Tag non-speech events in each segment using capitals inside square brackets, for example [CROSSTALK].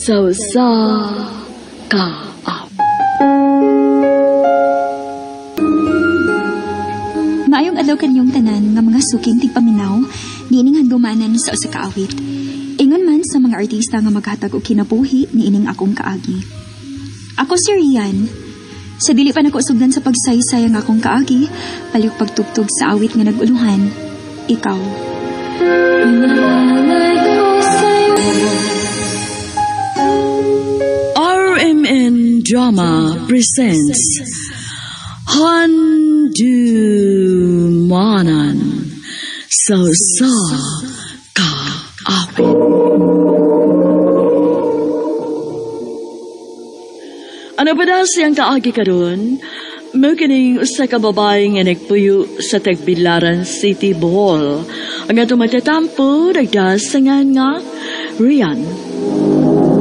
So sa ka up. Maayong adlaw kanyong tanan nga mga suking tigpaminaw, niining handumanan sa usa ka awit. Ingon man sa mga artista nga maghatag og kinabuhi niining akong kaagi. Ako si Rian. Sa dili pa nako sugdan sa pagsaysay ang akong kaagi, palyok pagtugtog sa awit nga naguluhan. Ikaw. Drama presents Handumanan So sa ka awit. Ano ba daw siyang kaagi karon? Mo kining usa ka babae nga nagpuyo sa Tagbilaran City Bohol. Ang ato matatampo nagdasangan nga Rian. Anong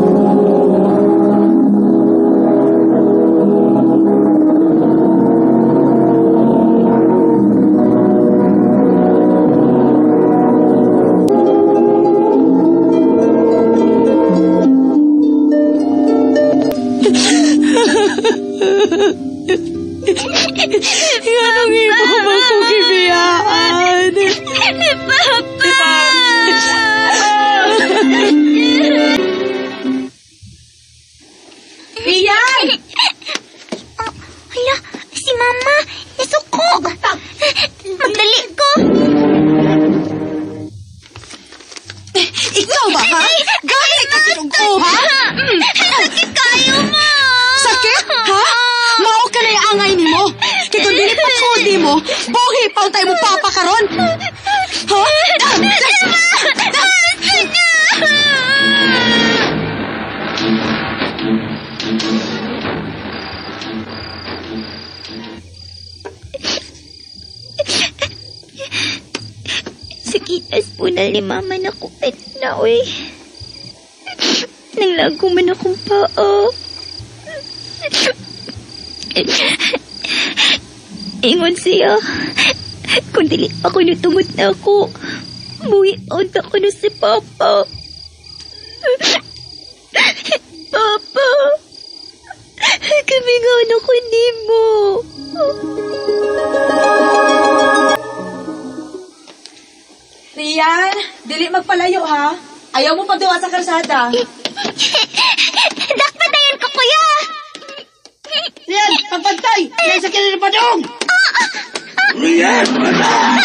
Sinugko, ha? Sakit kayo, Ma. Sakit, ha? Mao ka na yung angay ni mo. Kung dili pa kundi mo, buhi pa ang tayo mo papakaron. Ha? Sakitas po na ni Mama na kupit na, uy. Nanglago man akong paa. Ingon siya. Kung dili pa ko nutungod na ako, buhi out ako na si Papa. Papa, kamigaw ako ni mo. Rian, dili magpalayo, ha? Ayaw mo pagduwa sa kalsada. [LAUGHS] Dakpatayan ko, kuya! Rian, pagpantay! Rian, sa kinili pa dong! Sorry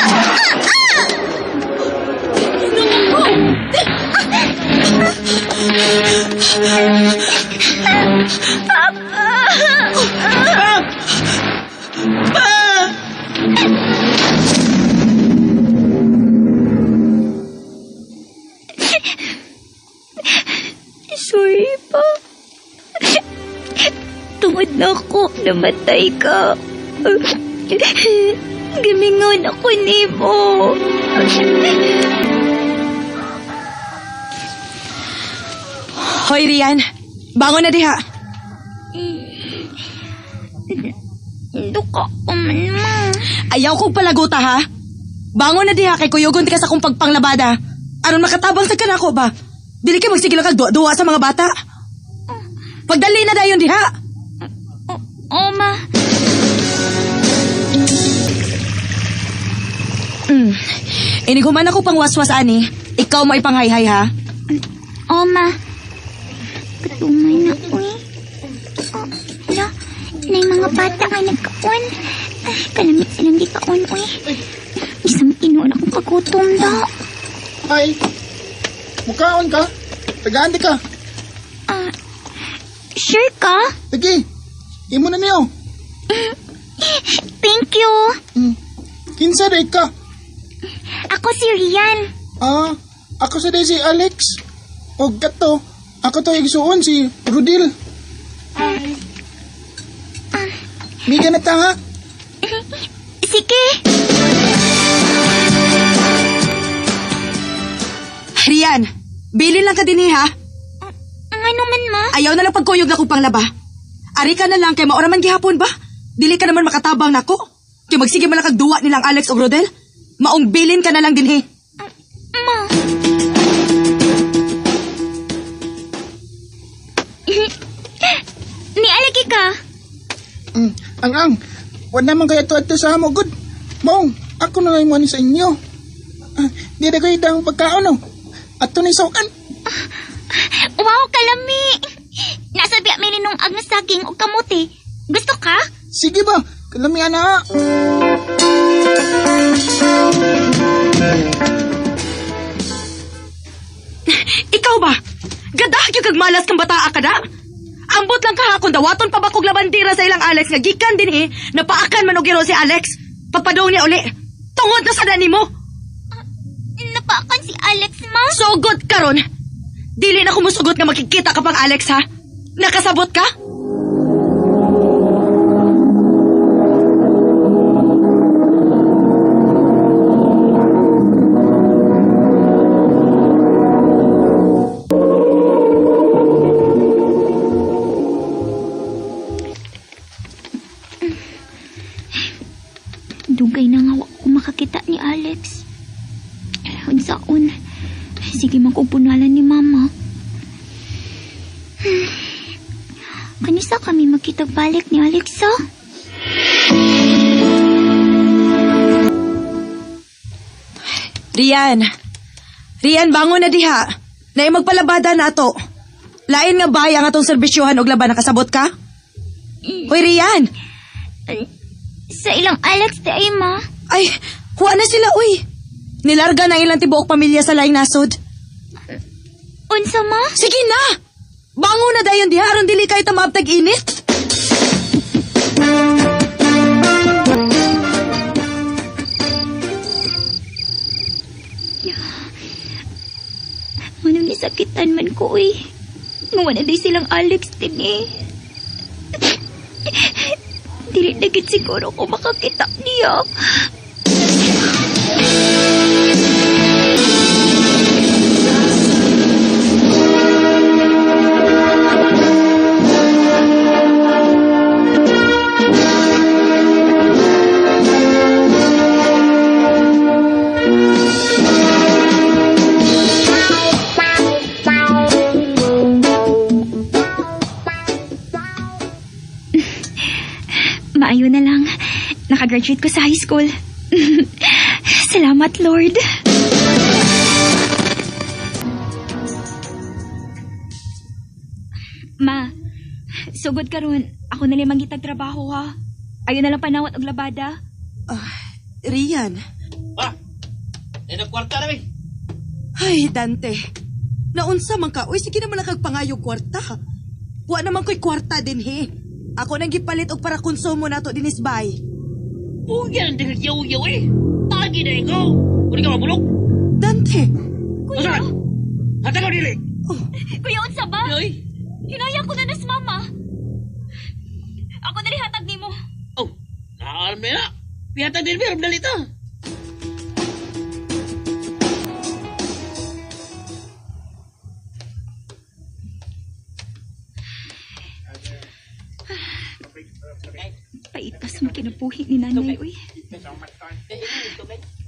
namatay ka. Gimingon ako ni mo. Hoy, Rian. Bangon na diha. Duka ko man ma. Ayaw kong palaguta, ha? Bangon na diha kay kuyogon ka sa kong pagpanglabada. Aron makatabang sa kanako ba? Dili ka magsigil kag duwa sa mga bata. Pagdali na dayon diha. O, ma. Mm. Iniguman ako pang waswas ani. Ikaw mo ipanghayhay ha. O, ma. Katumay na ko eh. Oh, hala, na yung mga bata nga nagkaon. Ay, kalamit silang di kaon eh. Isang tinuon akong kagutom daw. Ay, mukhaon ka. Tagaandi ka. Ah, sure ka? Sige, imo na niyo. Thank you. Hmm. Kinsa day ka? Ako si Rian. Ah, ako sa day si Alex. O gato, ako to igsuon si Rudil. Miga na ta ha? [LAUGHS] Sige. Rian, bilin lang ka din eh, ha. Ano man ma? Ayaw na lang pagkuyog na kong panglaba. Ari ka na lang kay maura man gihapon ba? Dili ka naman makatabang nako. Kay magsige man lang kag duwa nilang Alex o Rodel. Maong bilin ka na lang din eh. Ma. [LAUGHS] lagi ka? Mm, ang ang, wala naman kaya to ato sa amo, good. Maong, ako na lang mo ni sa inyo. Ah, di na kayo pagkaon, no? Ato ni saukan. Wow, kalami! Nasa biya may linungag na saging o kamuti. Gusto ka? Sige ba, kalami ana. [LAUGHS] Ikaw ba? Gadah yung kag malas kang bataa ka na? Ambot lang kahakon dawaton pa ba kog labandira sa ilang Alex nga gikan din eh napaakan man og giro si Alex. Pagpadong niya uli. Tungod na sa dani mo. Napakan si Alex, ma? Sugot karon. Dili na kumusugot nga makikita ka pang Alex ha. Nakasabot ka? Rian. Rian, bangon na diha. Nay magpalabada na to. Lain nga bay ang atong serbisyohan og laban nakasabot ka? Hoy Rian. Sa ilang Alex di ay, Ma. Ay, huwa na sila uy. Nilarga na ilang tibuok pamilya sa laing nasod. Unsa, Ma? Sige na! Bango na dayon diha aron dili kayo tamabtag init. Gisakitan man ko, uy. Ngawa na silang Alex din eh. [LAUGHS] Dili na siguro ko makakita niya. Nakagraduate ko sa high school. [LAUGHS] Salamat, Lord. Ma, sugod karon ako na limang gitag trabaho ha. Ayo na lang panawat og labada. Rian. Ah! Eh, nagkwarta na, eh. Ay, Dante. Naunsa man ka? Uy, sige naman lang kag pangayog kwarta. Wa naman ko'y kwarta din he. Ako nang gipalit og para konsumo nato dinis bay. Uyan ang dahil yaw-yaw, eh. Tagi na ikaw. Kung ka mabulok. Dante. Kuya! Hata ka dili. Kuya, unsa ba? Yoy! Hinaya ko na nas mama. Ako na hatag nimo. Oh, naalam na na. Piyata din, pero dalita. Paitas mo kinabuhi ni nanay, uy.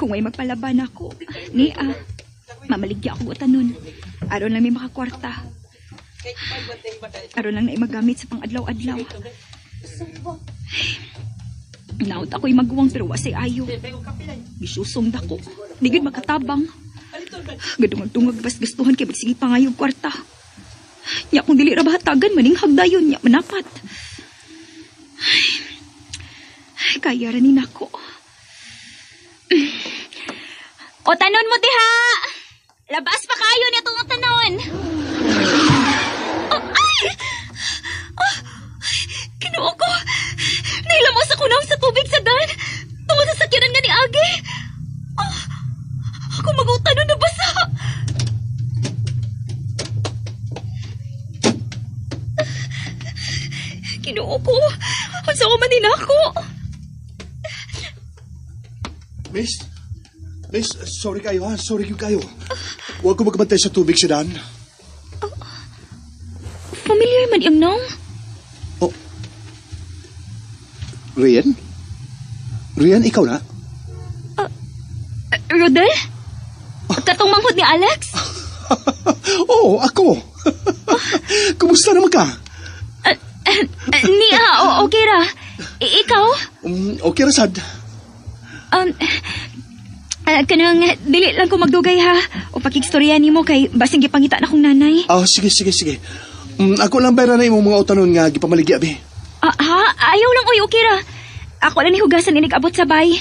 Kung may magpalaban ako, ni ah, mamaligya ako utanon. Aron lang may makakwarta. Aron lang na magamit sa pang-adlaw-adlaw. Naot ako'y magwang pero wasay ayo. Gisusong dako. Di gid makatabang. Gadungag-dungag bas gustuhan kay magsige pa ngayong kwarta. Nya kung dili ra bahatagan maning hagdayon nya manapat. Ay, kaya ra ni nako. O tanon mo diha. Labas pa kayo niya tong tanon. Oh, ay! Ah, Kinuo ko. Nailamos ako na sa tubig sa dan. Tungod sa sakyanan nga ni Agi. Ah, ako mag-utanon na basa. Kinuo ko. Unsa ko man din ako. Miss? Miss, sorry kayo ha. Sorry kayo kayo. Huwag ko magbantay sa tubig si Dan. Familiar man yung nong. Oh. Rian? Rian, ikaw na? Rodel? Katong manghod ni Alex? [LAUGHS] Oo, ako. Kumusta naman ka? Eh, Niya, o, okay ra. I- ikaw? Um, okay ra sad. Um, ah, kanang dili lang ko magdugay ha. O pakikstorya nimo kay basing gipangita na kong nanay. Ah, sige, sige, sige. Um, ako lang ba na imong mga utanon nga gipamaligya be? Ah, ha? Ayaw lang, uy, okay ra. Ako lang ni hugasan inig abot sa bay.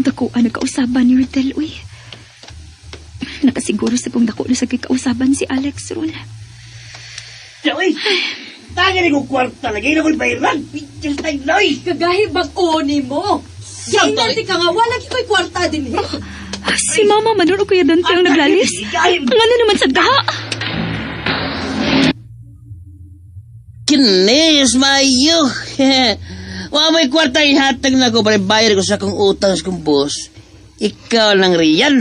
Dako, ano kausaban ni Rodel, uy. Nakasiguro sa kong dako na sa kausaban si Alex Ron. Uy! Tagay ko kwarta lagi na ko'y bayaran. Pidyan tayo noy. Kagahi bag-oni mo. Yan nanti ka nga, wala ko'y kwarta din eh. Ah, Si Mama Manolo Kuya Dante ang naglalis. Ang ano naman sa daha? Kinis, mayo. [LAUGHS] Wa may kwarta ihatag na ko para bayar ko sa kong utang sa kong boss. Ikaw lang riyan.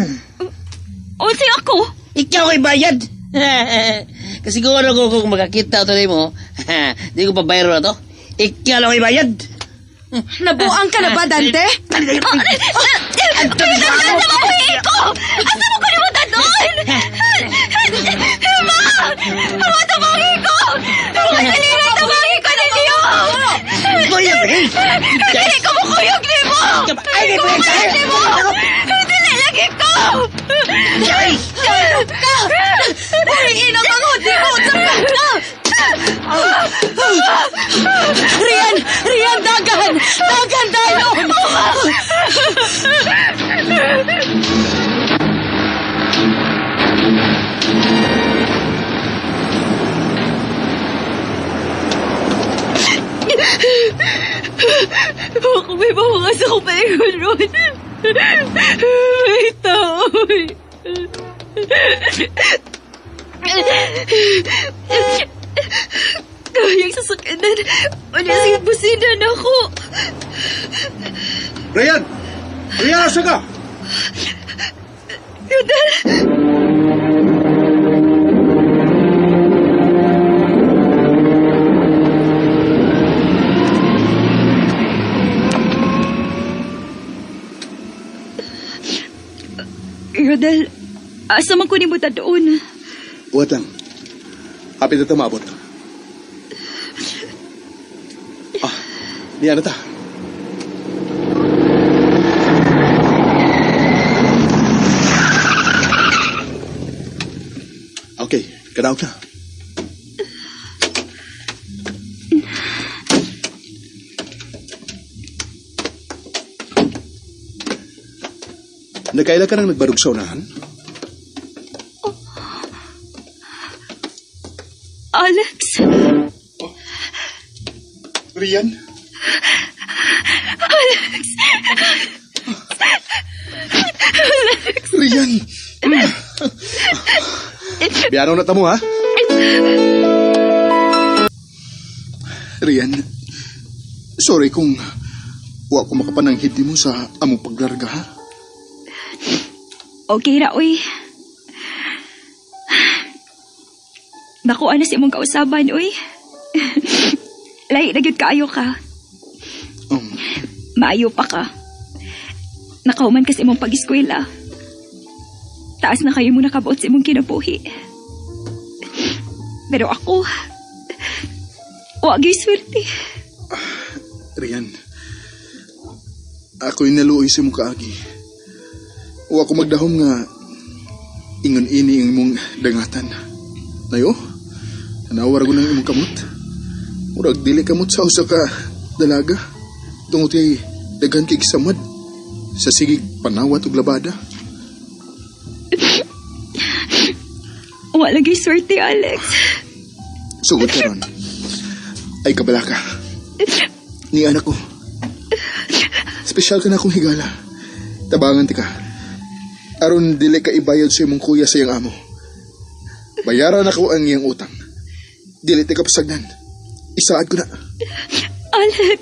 O, si ako? Ikaw ay bayad. [LAUGHS] Kasiguro ko kung makakita ito mo, [LAUGHS] di ko pabayar na to. Ikaw lang ay bayad. Nabuang ka na ba, [LAUGHS] Dante? Kuya, eh. Dili ko mo kuyog ni mo. Ay, di ba Dili mo. Dili lagi ko. Ay, Uy, ina mangod, di mo, Ryan! Ryan, asa ka? Rodel, asa man ko ni mo doon? Uwat lang. Hapit na tamabot. Ah, niya na ta. Kadaog na. Nagkaila ka nang nagbarog sa unahan? Alex, Rian? Alex! Rian! Biyano na tamo, ha? Rian, sorry kung wa ko makapananghid mo sa among paglarga, ha? okay ra, uy. Nakuha na si mong kausaban, uy. [LAUGHS] Lahi na kaayo ka. Um, Maayo pa ka. Nakauman kasi mong pag-eskwela. Taas na kayo mo nakabuot sa imong kinabuhi. Pero ako, wag yung swerte. Rian, ako'y naluoy sa mong kaagi. Wa ko magdahom nga ingon ini ang mong dangatan. Nayo, nanawar ko ng imong kamot. Murag dili kamot sa usa ka dalaga. Tungod kay daghan kay samad sa sigig panawat ug labada. Wala lagi swerte, Alex. Sugod ka ron. Ay kabala ka. Ni anak ko. Espesyal ka na akong higala. Tabangan ti ka. Aron dili ka ibayad sa imong kuya sa iyang amo. Bayaran ako ang iyang utang. Dili ti ka pasagdan. Isaad ko na. Alex.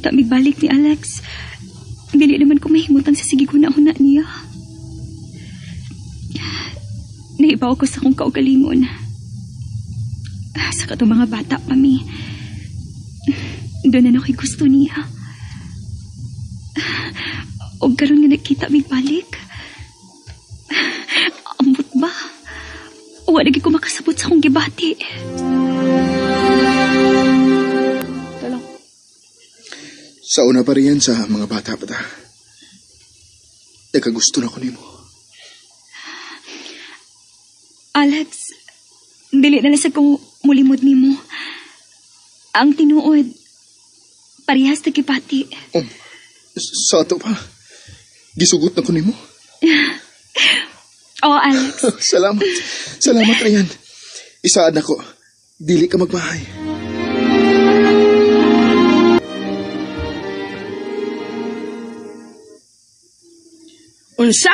Sukad lang nga nakita may balik ni Alex. Dili naman ko mahimutan sa sige ko na una niya. Naibaw ko sa kong kaugalingon. Sa katong mga bata pa mi. Doon na ako'y gusto niya. O karon nga nakita mi balik. Ambot ba? Wa lagi ko makasabot sa akong gibati. Sa una pa riyan sa mga bata pa ta. Nagkagusto na ko nimo. Alex, dili na lang sa kong mulimod nimo. Ang tinuod, parehas na kipati. Um, sa ato pa. Gisugot na ko nimo. [LAUGHS] Oo, Alex. [LAUGHS] Salamat. Salamat, Rian. Isaad ako. Dili ka magbahay. Unsa?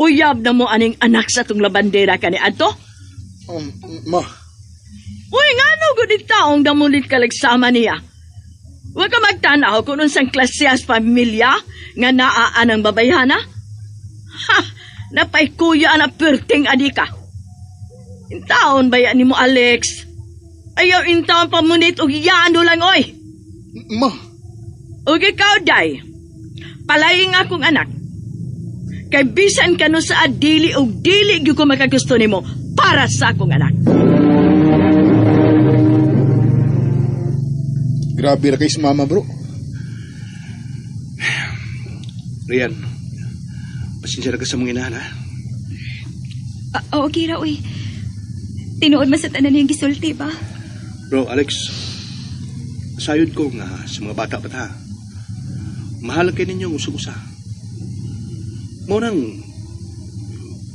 Uyab na mo aning anak sa tong labandera ka ni Adto? Um, ma, Uy, nga no, gudit taong damulit kalagsama niya. Huwag ka magtanaw kung unsang klasyas pamilya nga naaan ang babayhana. Ha! Napay kuya na perting adika. Intaon ba yan ni mo, Alex? Ayaw intaon pamunit o hiyano lang, oy. ma, O ikaw, day. Palaying akong anak. Kay bisan ka no sa adili o dili gyud ko makagusto nimo para sa akong anak. grabe ra kay si mama, bro. Rian, pasensya na ka sa mga inahan, ha? Ah, Oo, Kira, uy. Tinuod man sa tanan niyang gisulti ba? Bro, Alex, sayod ko nga sa mga bata pa ta. Mahal kayo ninyong usag-usa. Morang,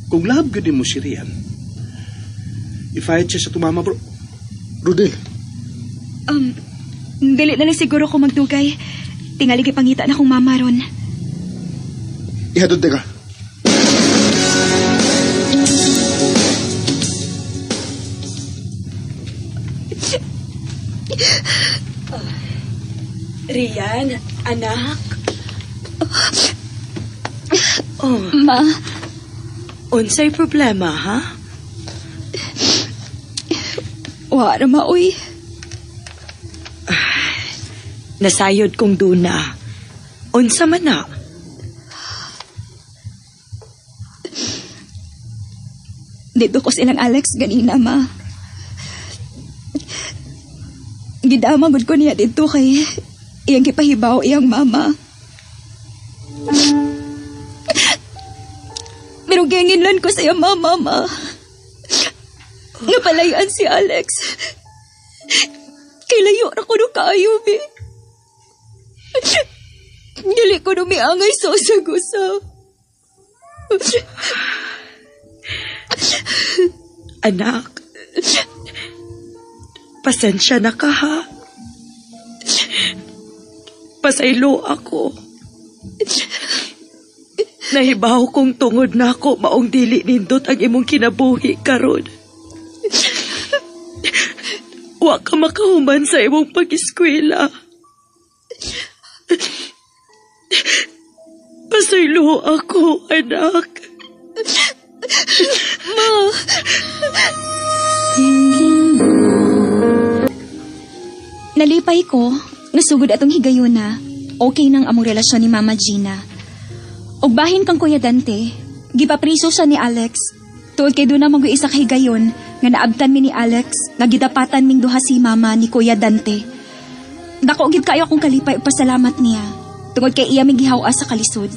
kung love din mo si Rian, ifayad siya sa tumama, bro. Rodel, Um, dili na lang siguro ko magdugay. Tingali pangita na akong mama ron. ihadod ka. Rian, anak. Oh, Ma, unsay problema, ha? wa na ma, uy. Nasayod kong duna. Unsa man na? Dito ko silang Alex ganina, ma. Gidama gud ko niya dito kay iyang gipahibaw iyang mama. Pero ganginlan ko sa iyang mama, ma. Nga palayan si Alex. Kay layo na ko no kaayo, be. Dili ko no miangay sa usag-usag. Anak, pasensya na ka, ha? Pasaylo ako. Nahibaw kong tungod na ako maong dili nindot ang imong kinabuhi karon. Wa ka makahuman sa imong pag-eskwela. Pasaylo ako, anak. Nalipay ko, nasugod atong higayon na, okay nang among relasyon ni Mama Gina. Og bahin kang Kuya Dante, gipapriso siya ni Alex. Tuod kay doon na mag-isa ka higayon, nga naabtan mi ni Alex, nga gidapatan ming duha si Mama ni Kuya Dante. Dako gid kayo akong kalipay ug pasalamat niya. Tungod kay iya mig gihawa sa kalisod.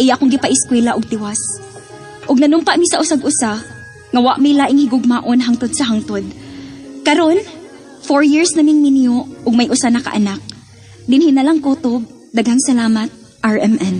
Iya akong gipaeskwela og tiwas. Og nanumpa mi sa usag-usa, nga wa mi laing higugmaon hangtod sa hangtod. Karon, four years naming minyo ug may usa na ka anak. Dinhi na kutob, daghang salamat, RMN.